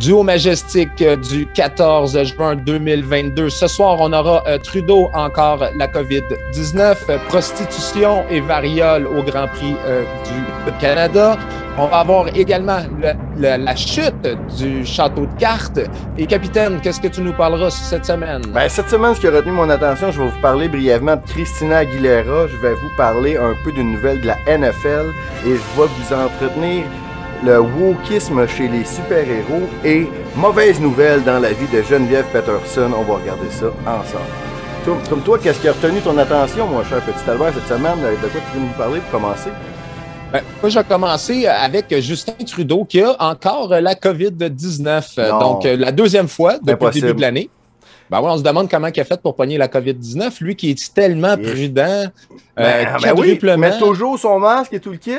Duo Majestic euh, du 14 juin 2022. Ce soir, on aura euh, Trudeau encore la COVID-19, euh, prostitution et variole au Grand Prix du Canada. On va avoir également la chute du château de cartes. Et capitaine, qu'est-ce que tu nous parleras cette semaine? Ben, cette semaine, ce qui a retenu mon attention, je vais vous parler brièvement de Christina Aguilera. Je vais vous parler un peu d'une nouvelle de la NFL et je vais vous entretenir le wokisme chez les super-héros et mauvaise nouvelle dans la vie de Geneviève Peterson. On va regarder ça ensemble. Comme toi, qu'est-ce qui a retenu ton attention, mon cher petit Albert, cette semaine? De quoi tu veux nous parler pour commencer? Ben, moi, j'ai commencé avec Justin Trudeau qui a encore la COVID-19. Donc, la deuxième fois depuis le début de l'année. Ben on se demande comment il a fait pour pogner la COVID-19. Lui qui est tellement prudent, euh, ben, ben oui, met toujours son masque et tout le kit.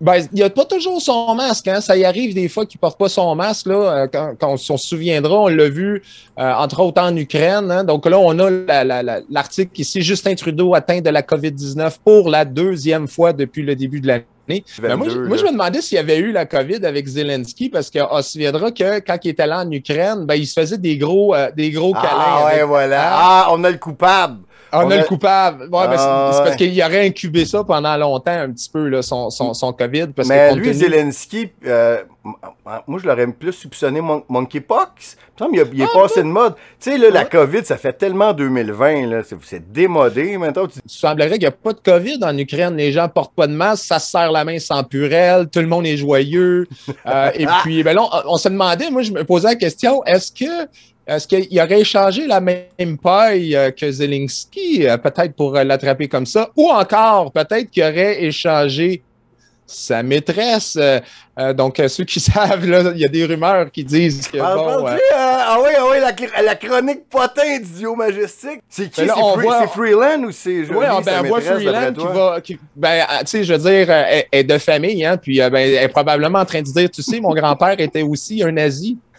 Ben, il n'y a pas toujours son masque. Hein? Ça y arrive des fois qu'il ne porte pas son masque. Là, euh, quand, quand, on, se souviendra, on l'a vu, euh, entre autres en Ukraine. Hein? Donc là, on a l'article ici. Justin Trudeau atteint de la COVID-19 pour la deuxième fois depuis le début de l'année. Ben, moi, je, moi, je me demandais s'il y avait eu la COVID avec Zelensky parce qu'on se souviendra que quand il était là en Ukraine, ben, il se faisait des gros, euh, des gros câlins. Ah, ouais, voilà. Ah, on a le coupable. On, a, le coupable. Ouais, c'est ah, parce qu'il aurait incubé ça pendant longtemps, un petit peu, là, son, son, son COVID. Parce mais lui, Zelensky, euh, moi, je l'aurais plus soupçonné monkeypox. Il, il est ah, passé de mode. Tu sais, là, la COVID, ça fait tellement 2020. Là, c'est démodé maintenant. Tu... Il semblerait qu'il n'y a pas de COVID en Ukraine. Les gens portent pas de masque, ça se serre la main sans purelle, tout le monde est joyeux. Euh, et puis, ben là, on, on se demandait, moi, je me posais la question, est-ce que est-ce qu'il aurait échangé la même paille euh, que Zelensky, euh, peut-être pour euh, l'attraper comme ça, ou encore peut-être qu'il aurait échangé sa maîtresse. donc, ceux qui savent, il y a des rumeurs qui disent que. Ah, bon, ah oui, ah oui, la, chronique potin du duo majestique. C'est qui? C'est Freeland ou c'est Oui, ben, on voit Freeland qui va. ben, tu sais, je veux dire, est, de famille, hein, puis ben, elle est probablement en train de dire Tu sais, mon grand-père était aussi un nazi.